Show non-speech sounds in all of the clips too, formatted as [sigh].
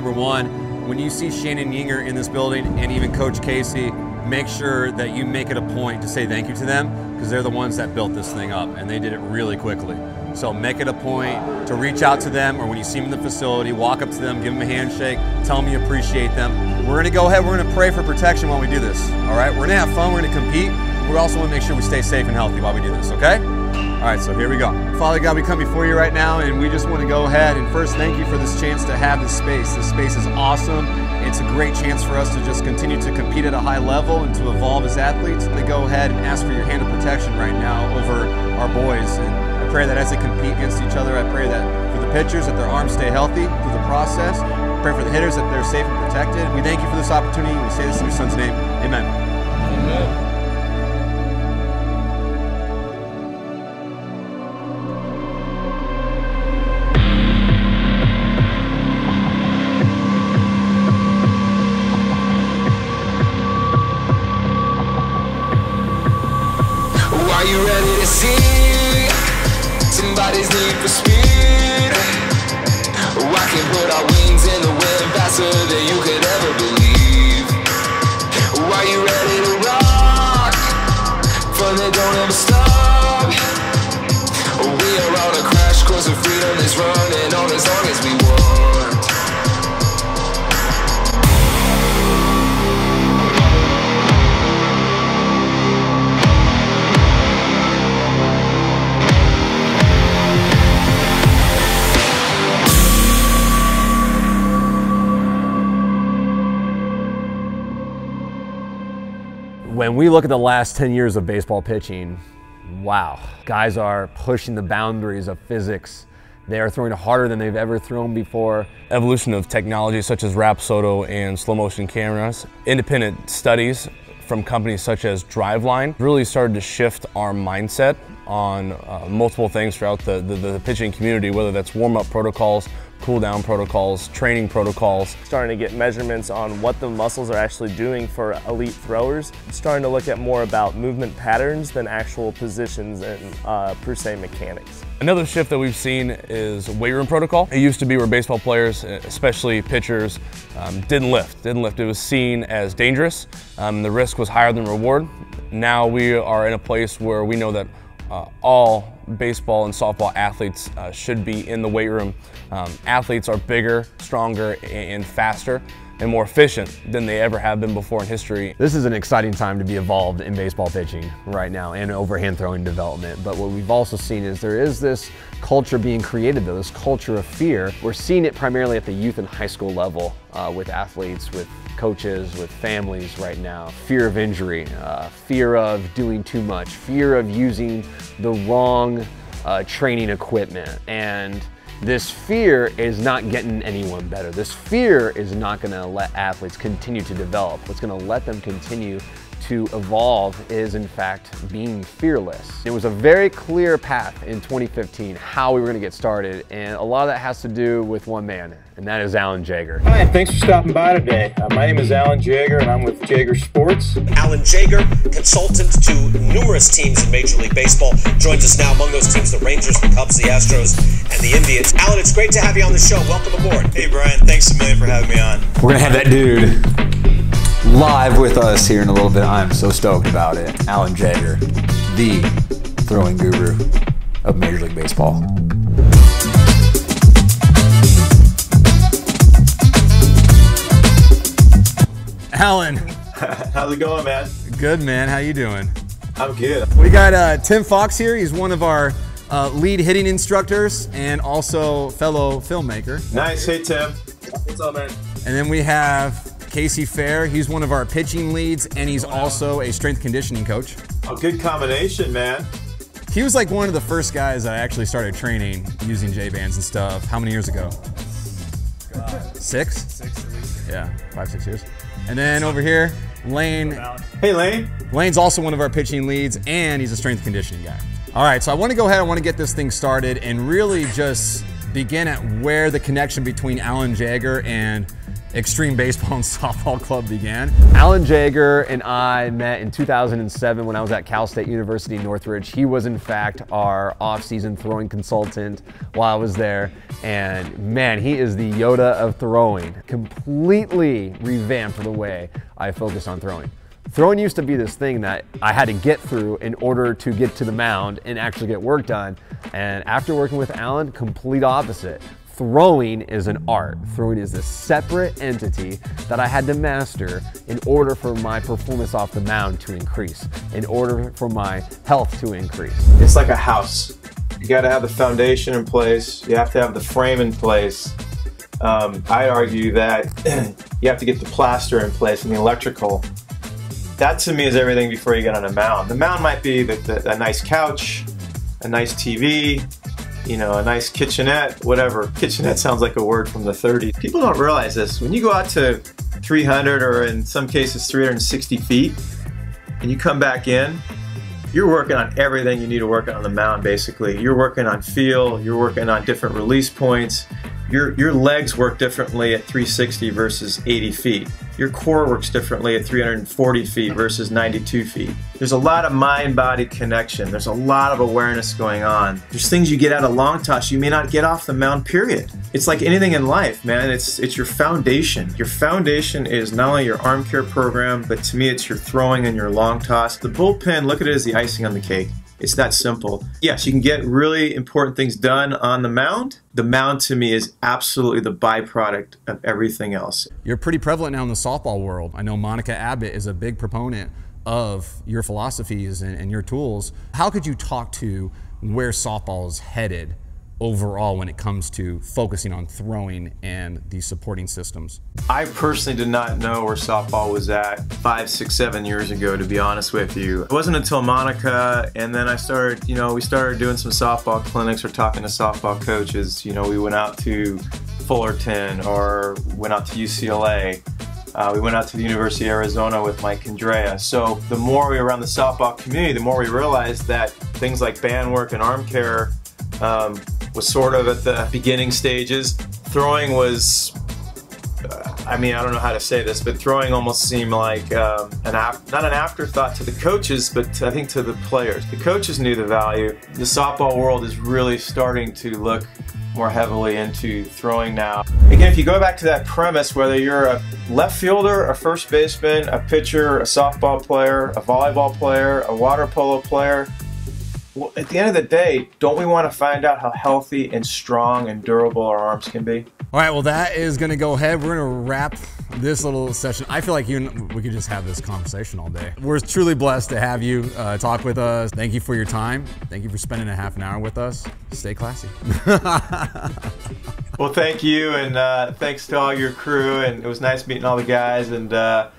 Number one, when you see Shannon Yinger in this building and even Coach Casey, make sure that you make it a point to say thank you to them because they're the ones that built this thing up and they did it really quickly. So make it a point to reach out to them or when you see them in the facility, walk up to them, give them a handshake, tell them you appreciate them. We're gonna go ahead, we're gonna pray for protection while we do this, all right? We're gonna have fun, we're gonna compete. We also wanna make sure we stay safe and healthy while we do this, okay? All right, so here we go. Father God, we come before you right now and we just want to go ahead and first thank you for this chance to have this space. This space is awesome. It's a great chance for us to just continue to compete at a high level and to evolve as athletes. To go ahead and ask for your hand of protection right now over our boys. And I pray that as they compete against each other, I pray that for the pitchers, that their arms stay healthy through the process. I pray for the hitters that they're safe and protected. We thank you for this opportunity. We say this in your son's name. Amen. Amen. To see somebody's need for speed? I can put our wings in the wind faster than you could ever believe. Are you ready to rock? Fun that don't ever stop. We are on a crash course of freedom that's running on as long as we When we look at the last 10 years of baseball pitching, wow, guys are pushing the boundaries of physics. They are throwing harder than they've ever thrown before. Evolution of technology such as Rapsodo and slow motion cameras, independent studies from companies such as Driveline really started to shift our mindset on uh, multiple things throughout the, the, the pitching community, whether that's warm-up protocols, cool down protocols, training protocols. Starting to get measurements on what the muscles are actually doing for elite throwers. Starting to look at more about movement patterns than actual positions and uh, per se mechanics. Another shift that we've seen is weight room protocol. It used to be where baseball players, especially pitchers, um, didn't lift. Didn't lift. It was seen as dangerous. Um, the risk was higher than reward. Now we are in a place where we know that uh, all baseball and softball athletes uh, should be in the weight room. Um, athletes are bigger, stronger, and faster and more efficient than they ever have been before in history. This is an exciting time to be involved in baseball pitching right now and overhand throwing development. But what we've also seen is there is this culture being created though, this culture of fear. We're seeing it primarily at the youth and high school level uh, with athletes, with coaches, with families right now. Fear of injury, uh, fear of doing too much, fear of using the wrong uh, training equipment. And this fear is not getting anyone better. This fear is not gonna let athletes continue to develop. What's gonna let them continue to evolve is in fact being fearless. It was a very clear path in 2015 how we were gonna get started and a lot of that has to do with one man and that is Alan Jaeger. Hi, thanks for stopping by today. Uh, my name is Alan Jaeger and I'm with Jaeger Sports. Alan Jaeger, consultant to numerous teams in Major League Baseball, joins us now among those teams the Rangers, the Cubs, the Astros, and the Indians. Alan, it's great to have you on the show. Welcome aboard. Hey Brian, thanks a million for having me on. We're gonna have that dude live with us here in a little bit. I'm so stoked about it. Alan Jaeger, the throwing guru of Major League Baseball. Alan. [laughs] How's it going, man? Good, man. How you doing? I'm good. We got uh, Tim Fox here. He's one of our uh, lead hitting instructors and also fellow filmmaker. Nice. Hey, Tim. What's up, man? And then we have Casey Fair. He's one of our pitching leads and he's also a strength conditioning coach. A good combination, man. He was like one of the first guys that I actually started training using J bands and stuff. How many years ago? Six? Six. Yeah, five, six years. And then over here, Lane. Hey, Lane. Lane's also one of our pitching leads, and he's a strength conditioning guy. All right, so I want to go ahead. I want to get this thing started and really just begin at where the connection between Alan Jaeger and Extreme Baseball and [laughs] Softball Club began. Alan Jaeger and I met in 2007 when I was at Cal State University Northridge. He was, in fact, our off-season throwing consultant while I was there. And man, he is the Yoda of throwing. Completely revamped the way I focus on throwing. Throwing used to be this thing that I had to get through in order to get to the mound and actually get work done. And after working with Alan, complete opposite throwing is an art. Throwing is a separate entity that I had to master in order for my performance off the mound to increase, in order for my health to increase. It's like a house. You got to have the foundation in place. You have to have the frame in place. Um, I'd argue that [clears throat] you have to get the plaster in place and the electrical. That to me is everything before you get on a mound. The mound might be the, the, a nice couch, a nice TV, you know, a nice kitchenette, whatever. Kitchenette sounds like a word from the 30s. People don't realize this. When you go out to 300 or in some cases 360 feet and you come back in, you're working on everything you need to work on the mound basically. You're working on feel, you're working on different release points, your, your legs work differently at 360 versus 80 feet. Your core works differently at 340 feet versus 92 feet. There's a lot of mind-body connection. There's a lot of awareness going on. There's things you get out of long toss you may not get off the mound, period. It's like anything in life, man. It's, it's your foundation. Your foundation is not only your arm care program, but to me it's your throwing and your long toss. The bullpen, look at it as the icing on the cake. It's that simple. Yes, you can get really important things done on the mound. The mound to me is absolutely the byproduct of everything else. You're pretty prevalent now in the softball world. I know Monica Abbott is a big proponent of your philosophies and, and your tools. How could you talk to where softball is headed overall when it comes to focusing on throwing and the supporting systems? I personally did not know where softball was at five, six, seven years ago, to be honest with you. It wasn't until Monica and then I started, you know, we started doing some softball clinics or talking to softball coaches. You know, we went out to Fullerton or went out to UCLA. Uh, we went out to the University of Arizona with Mike Candrea. So the more we were around the softball community, the more we realized that things like band work and arm care um, was sort of at the beginning stages. Throwing was, uh, I mean, I don't know how to say this, but throwing almost seemed like um, an not an afterthought to the coaches, but I think to the players. The coaches knew the value. The softball world is really starting to look more heavily into throwing now. Again, if you go back to that premise, whether you're a left fielder, a first baseman, a pitcher, a softball player, a volleyball player, a water polo player, well, at the end of the day, don't we want to find out how healthy and strong and durable our arms can be? All right, well, that is going to go ahead. We're going to wrap this little session. I feel like you and we could just have this conversation all day. We're truly blessed to have you uh, talk with us. Thank you for your time. Thank you for spending a half an hour with us. Stay classy. [laughs] well, thank you, and uh, thanks to all your crew. And it was nice meeting all the guys. And uh,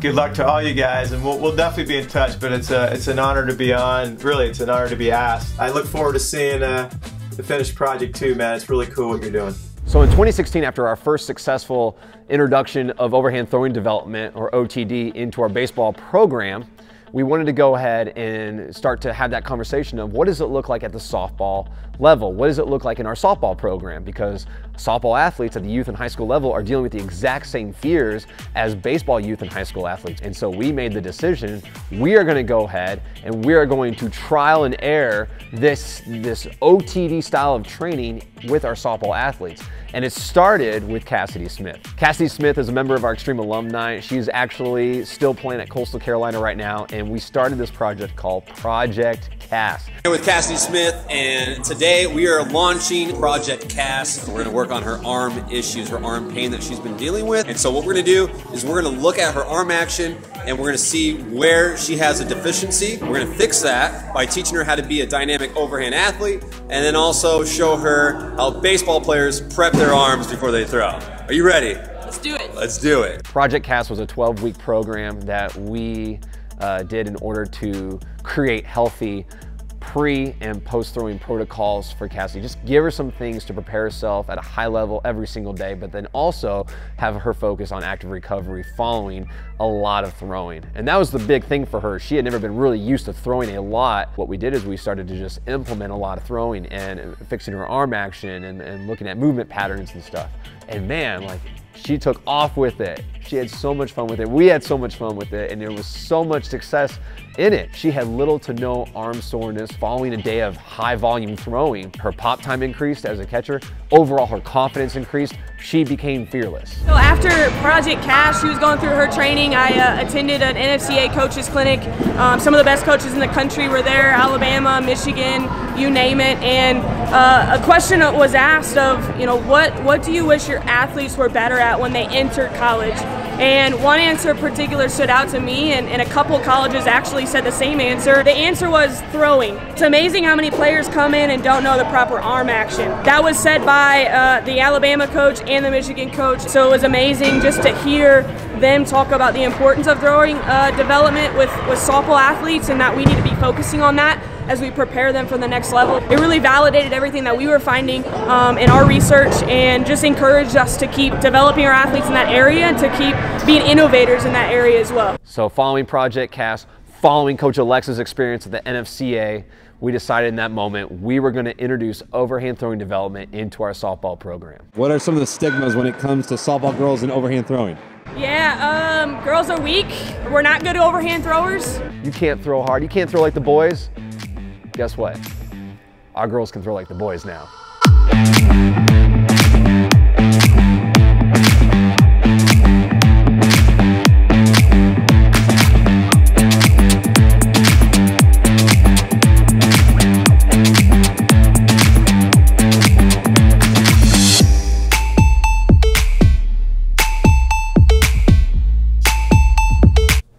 good luck to all you guys, and we'll, we'll definitely be in touch. But it's a it's an honor to be on. Really, it's an honor to be asked. I look forward to seeing uh, the finished project too, man. It's really cool what you're doing. So in 2016, after our first successful introduction of overhand throwing development, or OTD, into our baseball program, we wanted to go ahead and start to have that conversation of what does it look like at the softball level? What does it look like in our softball program? Because softball athletes at the youth and high school level are dealing with the exact same fears as baseball youth and high school athletes. And so we made the decision, we are gonna go ahead and we are going to trial and error this, this OTD style of training with our softball athletes. And it started with Cassidy Smith. Cassidy Smith is a member of our Extreme alumni. She's actually still playing at Coastal Carolina right now. And we started this project called Project Cass. Here With Cassidy Smith, and today we are launching Project CAS. We're going to work on her arm issues, her arm pain that she's been dealing with. And so what we're going to do is we're going to look at her arm action and we're going to see where she has a deficiency. We're going to fix that by teaching her how to be a dynamic overhand athlete and then also show her how baseball players prep their arms before they throw. Are you ready? Let's do it. Let's do it. Project CAS was a 12 week program that we uh, did in order to create healthy pre and post throwing protocols for Cassie. Just give her some things to prepare herself at a high level every single day, but then also have her focus on active recovery following a lot of throwing. And that was the big thing for her. She had never been really used to throwing a lot. What we did is we started to just implement a lot of throwing and fixing her arm action and, and looking at movement patterns and stuff. And man, like She took off with it. She had so much fun with it. We had so much fun with it, and there was so much success in it. She had little to no arm soreness following a day of high volume throwing. Her pop time increased as a catcher. Overall, her confidence increased. She became fearless. So after Project Cass, she was going through her training. I uh, attended an NFCA coaches clinic. Um, some of the best coaches in the country were there, Alabama, Michigan, you name it. And uh, a question was asked of, you know, what, what do you wish your athletes were better at when they entered college? And one answer in particular stood out to me, and, and, a couple colleges actually said the same answer. The answer was throwing. It's amazing how many players come in and don't know the proper arm action. That was said by uh, the Alabama coach and the Michigan coach, so it was amazing just to hear them talk about the importance of throwing uh, development with, with softball athletes and that we need to be focusing on that as we prepare them for the next level. It really validated everything that we were finding um, in our research and just encouraged us to keep developing our athletes in that area and to keep being innovators in that area as well. So following Project CAST, following Coach Alexa's experience at the NFCA, we decided in that moment we were going to introduce overhand throwing development into our softball program. What are some of the stigmas when it comes to softball girls and overhand throwing? Yeah, um, girls are weak. We're not good overhand throwers. You can't throw hard. You can't throw like the boys guess what? Our girls can throw like the boys now.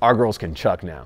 Our girls can chuck now.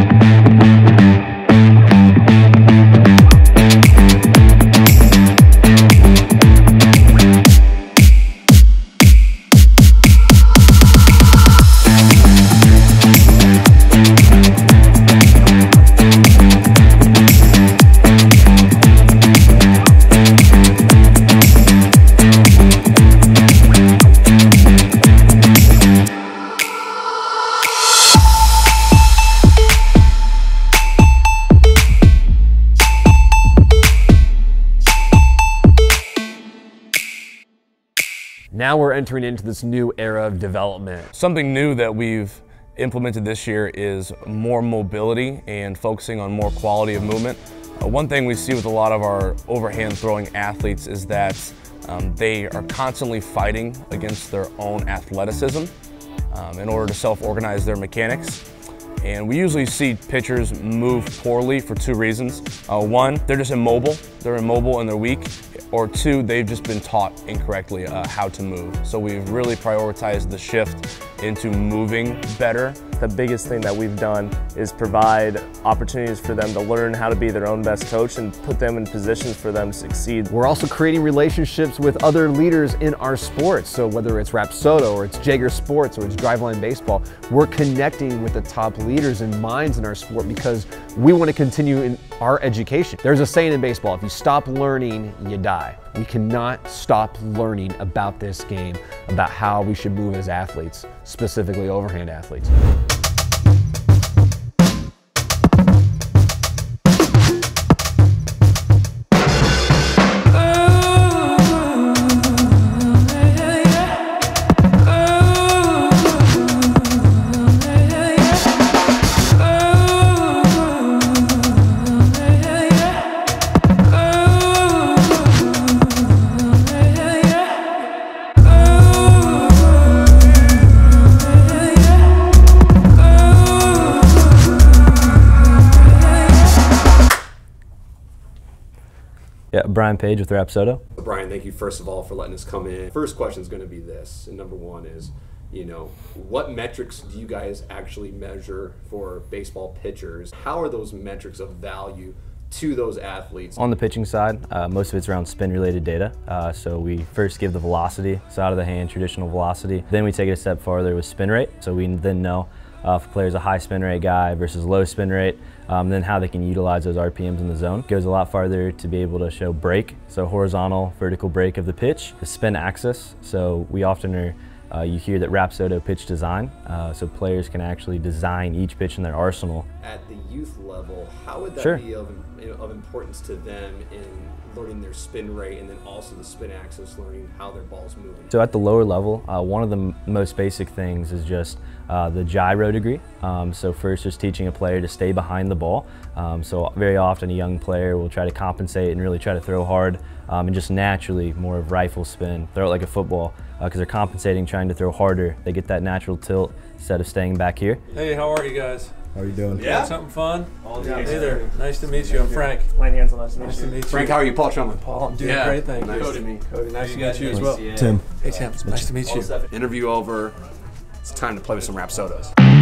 Entering into this new era of development. Something new that we've implemented this year is more mobility and focusing on more quality of movement. Uh, one thing we see with a lot of our overhand throwing athletes is that um, they are constantly fighting against their own athleticism um, in order to self-organize their mechanics. And we usually see pitchers move poorly for two reasons. Uh, one, they're just immobile. They're immobile and they're weak. Or two, they've just been taught incorrectly uh, how to move. So we've really prioritized the shift into moving better. The biggest thing that we've done is provide opportunities for them to learn how to be their own best coach and put them in positions for them to succeed. We're also creating relationships with other leaders in our sports. So whether it's Rapsodo or it's Jaeger Sports or it's Driveline Baseball, we're connecting with the top leaders and minds in our sport because we want to continue in our education. There's a saying in baseball, if you stop learning, you die. We cannot stop learning about this game, about how we should move as athletes, specifically overhand athletes. Brian Page with Rapsodo. Brian, thank you first of all for letting us come in. First question is going to be this, and number one is, you know, what metrics do you guys actually measure for baseball pitchers? How are those metrics of value to those athletes? On the pitching side, uh, most of it's around spin-related data. Uh, so we first give the velocity, so out of the hand, traditional velocity. Then we take it a step farther with spin rate. So we then know uh, if a player's a high spin rate guy versus low spin rate, um, then how they can utilize those RPMs in the zone. Goes a lot farther to be able to show break, so horizontal, vertical break of the pitch, the spin axis. So we often are uh, you hear that Rapsodo pitch design, uh, so players can actually design each pitch in their arsenal. At youth level, how would that Sure. be of, of importance to them in learning their spin rate and then also the spin axis, learning how their ball's moving? So at the lower level, uh, one of the m- most basic things is just uh, the gyro degree. Um, so first, just teaching a player to stay behind the ball. Um, so very often, a young player will try to compensate and really try to throw hard um, and just naturally more of rifle spin, throw it like a football because they're compensating, trying to throw harder. They get that natural tilt instead of staying back here. Hey, how are you guys? How are you doing? Yeah. something fun? All hey there. Nice to meet you. I'm Frank. Lane Hansel, nice to meet Nice to you. meet you. Frank, how are you? Paul Trumlin. Paul, I'm doing Yeah. great, thank Nice you. to meet Cody, nice to meet you as well. Yeah. Tim. Hey, Tim. It's nice to meet you. Interview over. It's time to play with some Rapsodos. Hey,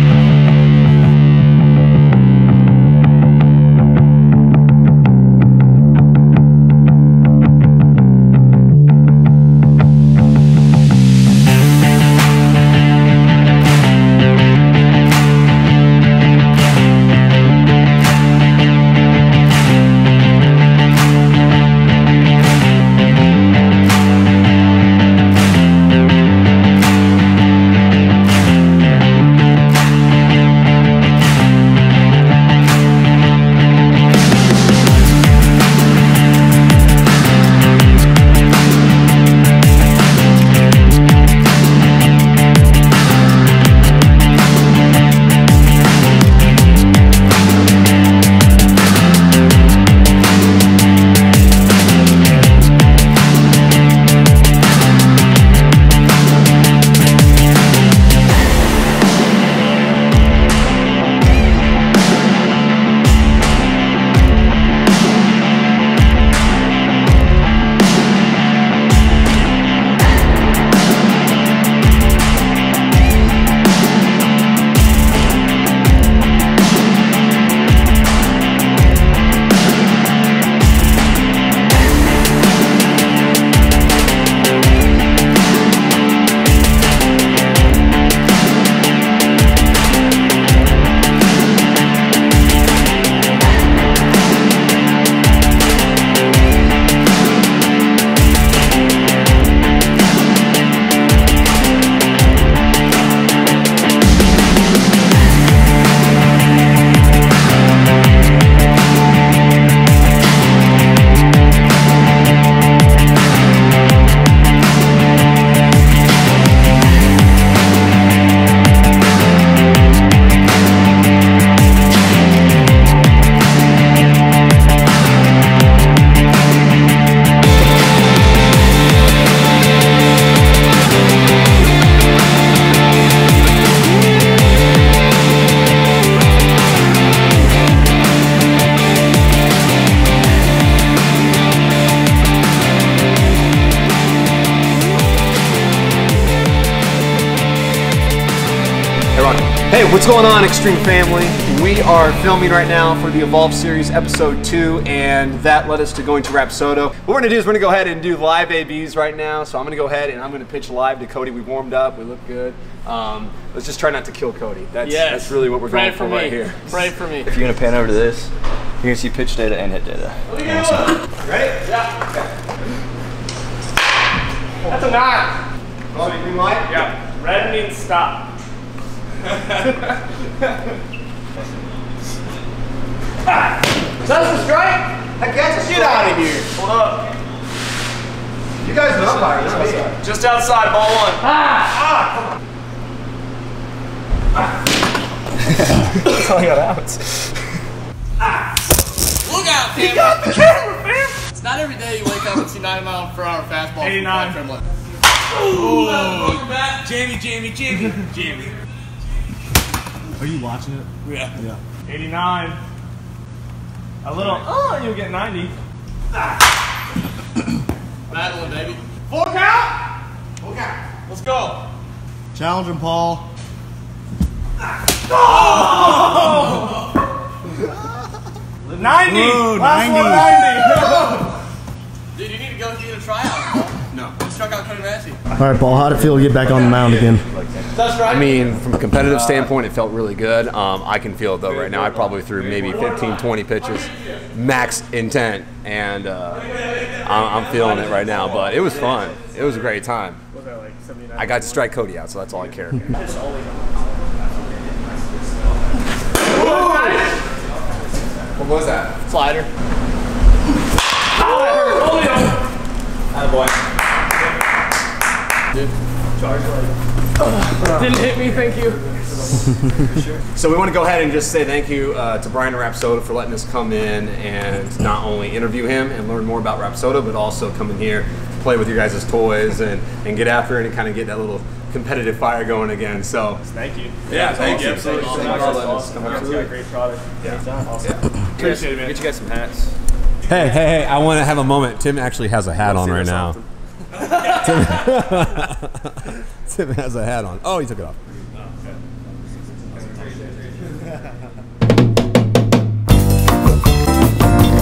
what's going on, Extreme Family? We are filming right now for the Evolve Series Episode 2, and that led us to going to Rapsodo. What we're gonna do is we're gonna go ahead and do live ABs right now. So I'm gonna go ahead and I'm gonna pitch live to Cody. We warmed up, we look good. Um, let's just try not to kill Cody. That's, Yes. that's really what we're Pray going for for, me. right here. Pray for me. If you're gonna pan over to this, you're gonna see pitch data and hit data. Ready? Yeah. That's a nine. Cody, green light? Yeah. Red means stop. Is that a strike? Heck, that's a Get out of here. Hold up. You guys know about it, not. Just outside, ball one. Ah! [laughs] That's all I got outs. Look out, He got the camera, man. It's not every day you wake up and see 90 mile per hour fastball. 89. From Tremblay. Ooh. Welcome back. Jamie, Jamie, Jamie, [laughs] Jamie. Are you watching it? Yeah. Yeah. 89. A little. Oh, you'll get 90. [coughs] Battling, baby. Full count. Full count. Let's go. Challenge him, Paul. Oh! 90. Whoa, Last 90. one, 90. Dude, you need to go get a tryout. [laughs] No. Struck out Cody Massey. All right, Paul. How'd it feel to get back on the mound again? I mean, from a competitive standpoint, it felt really good. Um, I can feel it though right now. I probably threw maybe 15, 20 pitches, max intent, and uh, I'm, I'm feeling it right now. But it was fun. It was a great time. I got to strike Cody out, so that's all I care. what was that? Slider. boy. Didn't hit me, thank you. So we want to go ahead and just say thank you uh, to Brian Rapsodo for letting us come in and not only interview him and learn more about Rapsodo, but also come in here, play with your guys' toys, and, and get after it and kind of get that little competitive fire going again. So Thank you. Yeah, thank you. Thank you so Thank you much. for That's letting us awesome. come out. You got a great product. Yeah. Awesome. Yeah. Appreciate it, man. Get you guys some hats. Hey, hey, hey! I want to have a moment. Tim actually has a hat on right now. Tim, [laughs] Tim has a hat on. Oh, he took it off.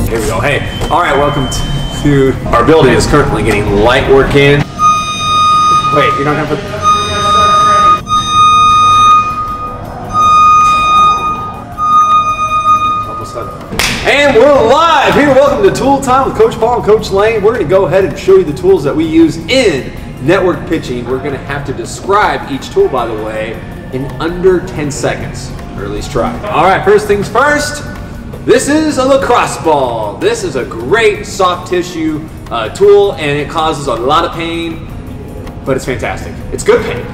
Here we go. Hey, all right, welcome to our building is currently getting light work in. Wait, you don't gonna put. And we're live here. Welcome to Tool Time with Coach Paul and Coach Lane. We're going to go ahead and show you the tools that we use in network pitching. We're going to have to describe each tool, by the way, in under 10 seconds, or at least try. All right, first things first. This is a lacrosse ball. This is a great soft tissue uh, tool, and it causes a lot of pain, but it's fantastic. It's good pain.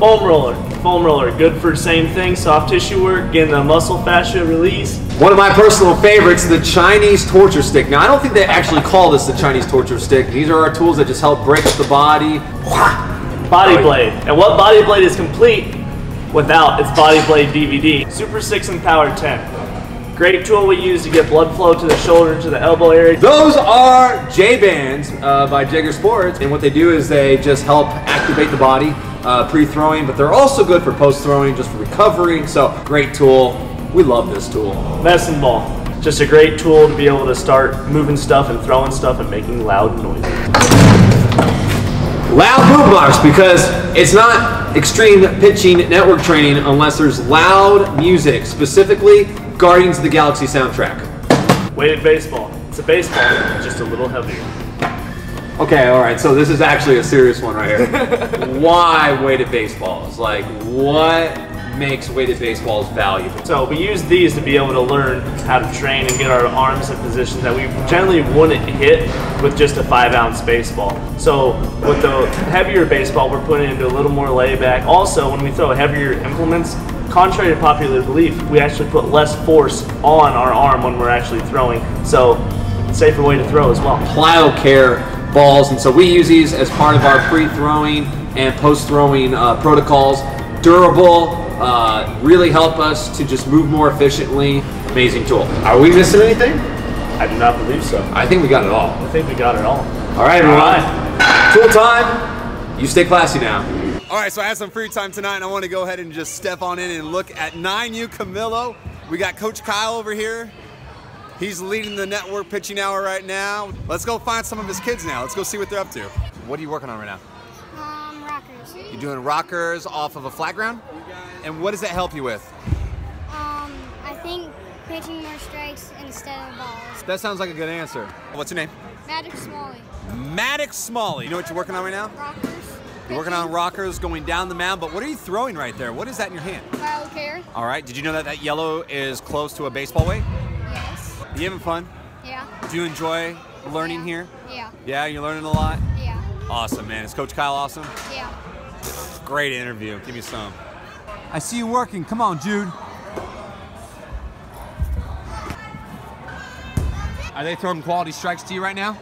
Foam roller. Foam roller. Good for same thing. Soft tissue work. Getting the muscle fascia release. One of my personal favorites, the Chinese torture stick. Now, I don't think they actually call this the Chinese torture stick. These are our tools that just help break up the body. Body blade. And what body blade is complete without its body blade DVD? Super 6 and Power 10. Great tool we use to get blood flow to the shoulder, to the elbow area. Those are J bands uh, by Jaeger Sports, and what they do is they just help activate the body uh, pre-throwing, but they're also good for post-throwing, just for recovery. So great tool. We love this tool. Medicine ball. Just a great tool to be able to start moving stuff and throwing stuff and making loud noises. Loud boom because it's not extreme pitching network training unless there's loud music, specifically Guardians of the Galaxy soundtrack. Weighted baseball. It's a baseball, just a little heavier. Okay, all right. So this is actually a serious one right here. [laughs] Why weighted baseballs? Like, what makes weighted baseballs valuable? So we use these to be able to learn how to train and get our arms in positions that we generally wouldn't hit with just a five ounce baseball. So with the heavier baseball, we're putting into a little more layback. Also, when we throw heavier implements, contrary to popular belief, we actually put less force on our arm when we're actually throwing. So safer way to throw as well. PlyoCare balls, and so we use these as part of our pre-throwing and post-throwing uh, protocols. Durable, uh, really help us to just move more efficiently. Amazing tool. Are we missing anything? I do not believe so. I think we got it all. I think we got it all. All right, everyone. Tool time. You stay classy now. All right, so I have some free time tonight, and I want to go ahead and just step on in and look at 9U Camillo. We got Coach Kyle over here. He's leading the network pitching hour right now. Let's go find some of his kids now. Let's go see what they're up to. What are you working on right now? Um, rockers. You're doing rockers off of a flat ground? And what does that help you with? Um, I think pitching more strikes instead of balls. That sounds like a good answer. What's your name? Magic Smalley. Maddox Smalley. You know what you're working on right now? Rockers. You're working on rockers going down the mound, but what are you throwing right there? What is that in your hand? Bio care. All right. Did you know that that yellow is close to a baseball weight? Yes. You having fun? Yeah. Do you enjoy learning here? Yeah. Yeah, you're learning a lot? Yeah. Awesome, man. Is Coach Kyle awesome? Yeah. Great interview. Give me some. I see you working. Come on, Jude. Are they throwing quality strikes to you right now?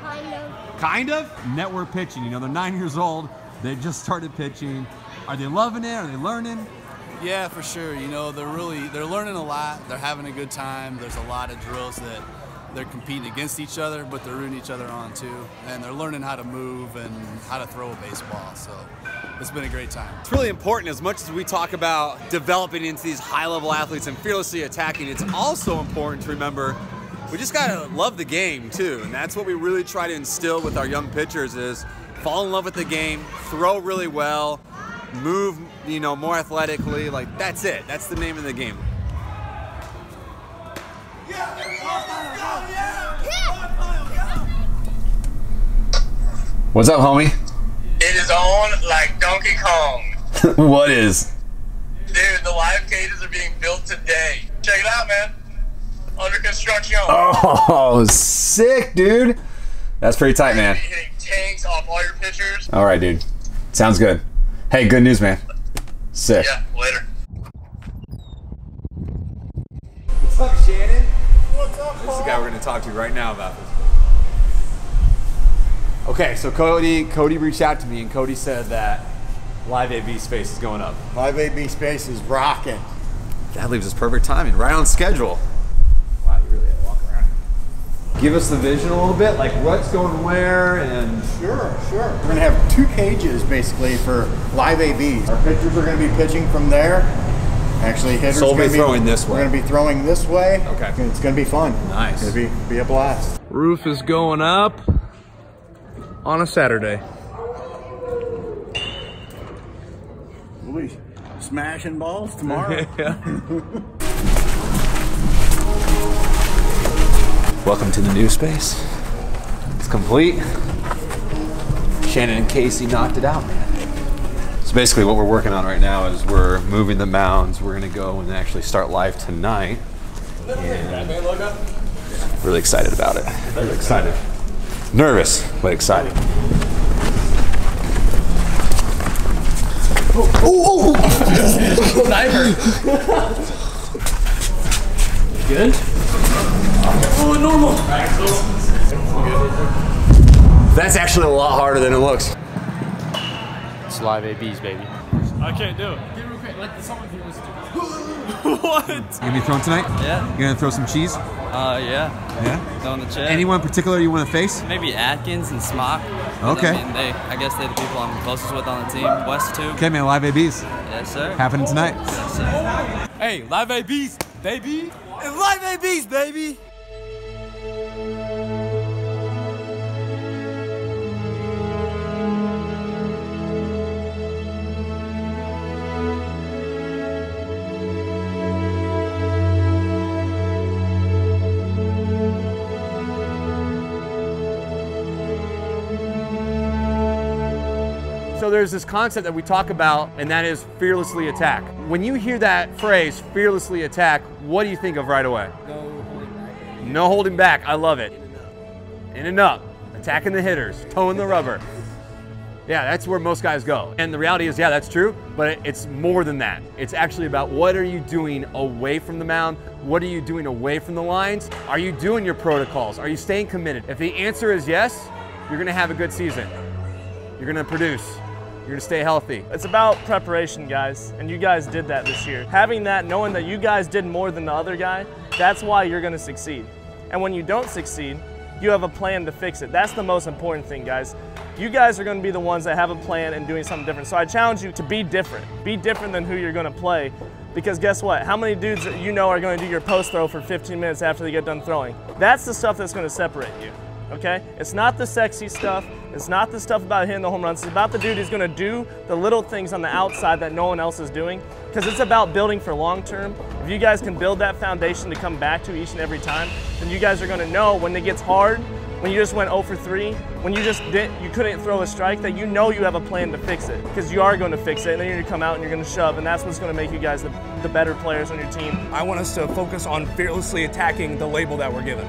Kind of. Kind of. Network pitching. You know, they're nine years old. They just started pitching. Are they loving it? Are they learning? Yeah, for sure. You know, they're really they're learning a lot. They're having a good time. There's a lot of drills that they're competing against each other, but they're rooting each other on too. And they're learning how to move and how to throw a baseball. So it's been a great time. It's really important as much as we talk about developing into these high level athletes and fearlessly attacking, it's also important to remember we just gotta love the game too, and that's what we really try to instill with our young pitchers is fall in love with the game, throw really well, move, you know, more athletically. Like that's it. That's the name of the game. What's up, homie? It is on like Donkey Kong. [laughs] what is? Dude, the live cages are being built today. Check it out, man. Under construction. Oh, sick, dude. That's pretty tight, man. Tanks off all your pitchers. All right, dude. Sounds good. Hey, good news, man. Sick. Yeah, later. What's up, Shannon? What's up, This is the guy we're gonna talk to right now about this. Okay, so Cody, Cody reached out to me, and Cody said that Live AB space is going up. Live AB space is rocking. That leaves us perfect timing, right on schedule. Wow, you really had to walk around. Give us the vision a little bit, like what's going where, and Sure, sure. We're gonna have two cages basically for live ABs. Our pitchers are gonna be pitching from there. Actually, hitters. So we'll be gonna throwing this way. We're gonna be throwing this way. Okay. It's gonna be fun. Nice. It'll be be a blast. Roof is going up on a Saturday. We'll be smashing balls tomorrow. [laughs] Welcome to the new space. It's complete. Shannon and Casey knocked it out, man. So basically what we're working on right now is we're moving the mounds. We're gonna go and actually start live tonight. And really excited about it. Really excited. Nervous, but excited. Oh, oh, oh. Sniper. Good? Oh, normal. That's actually a lot harder than it looks. It's live ABs, baby. I can't do it. Let someone do [laughs] this. what? You gonna be throwing tonight? Yeah. You gonna throw some cheese? Uh, yeah. Yeah? Throwing the chip. Anyone in particular you want to face? Maybe Atkins and Smock. Okay. I mean, they, I guess they're the people I'm closest with on the team. West too. Okay, man, live ABs. Yes, sir. Happening tonight. Yes, sir. Hey, live ABs, baby. Live ABs, baby. There's this concept that we talk about, and that is fearlessly attack. When you hear that phrase, fearlessly attack, what do you think of right away? No holding back. No holding back. I love it. In and up. Attacking the hitters, toeing the rubber. Yeah, that's where most guys go. And the reality is, yeah, that's true, but it's more than that. It's actually about what are you doing away from the mound? What are you doing away from the lines? Are you doing your protocols? Are you staying committed? If the answer is yes, you're gonna have a good season. You're gonna produce. You're gonna stay healthy. It's about preparation, guys, and you guys did that this year. Having that, knowing that you guys did more than the other guy, that's why you're gonna succeed. And when you don't succeed, you have a plan to fix it. That's the most important thing, guys. You guys are gonna be the ones that have a plan and doing something different. So I challenge you to be different. Be different than who you're gonna play. Because guess what? How many dudes that you know are gonna do your post throw for 15 minutes after they get done throwing? That's the stuff that's gonna separate you okay? It's not the sexy stuff. It's not the stuff about hitting the home runs. It's about the dude who's gonna do the little things on the outside that no one else is doing because it's about building for long term. If you guys can build that foundation to come back to each and every time, then you guys are gonna know when it gets hard, when you just went 0 for 3, when you just didn't, you couldn't throw a strike, that you know you have a plan to fix it because you are going to fix it and then you're gonna come out and you're gonna shove and that's what's gonna make you guys the, the better players on your team. I want us to focus on fearlessly attacking the label that we're given.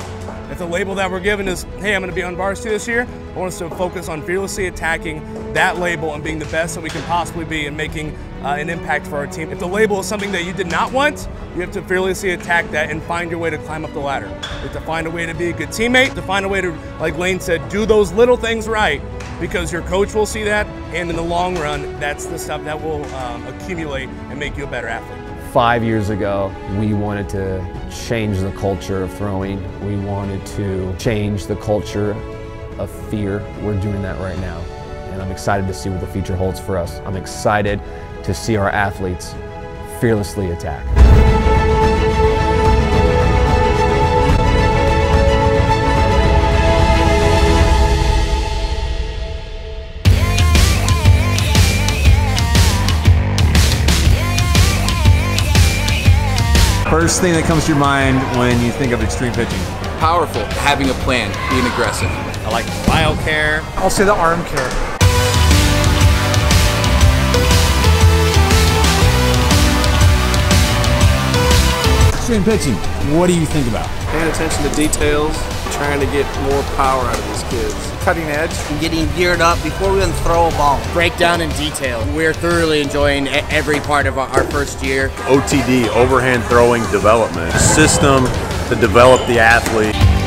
If the label that we're given is, hey, I'm going to be on varsity this year, I want us to focus on fearlessly attacking that label and being the best that we can possibly be and making uh, an impact for our team. If the label is something that you did not want, you have to fearlessly attack that and find your way to climb up the ladder. You have to find a way to be a good teammate, to find a way to, like Lane said, do those little things right because your coach will see that, and in the long run, that's the stuff that will um, accumulate and make you a better athlete. Five years ago, we wanted to change the culture of throwing. We wanted to change the culture of fear. We're doing that right now. And I'm excited to see what the future holds for us. I'm excited to see our athletes fearlessly attack. First thing that comes to your mind when you think of extreme pitching? Powerful, having a plan, being aggressive. I like bio care. I'll say the arm care. Extreme pitching, what do you think about? Paying attention to details, trying to get more power out of these kids. Cutting edge. And getting geared up before we even throw a ball. Breakdown in detail. We're thoroughly enjoying every part of our first year. OTD, overhand throwing development. System to develop the athlete.